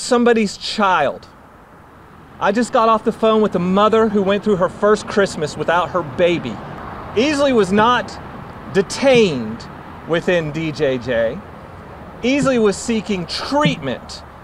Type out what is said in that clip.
somebody's child. I just got off the phone with a mother who went through her first Christmas without her baby. Easley was not detained within DJJ. Easley was seeking treatment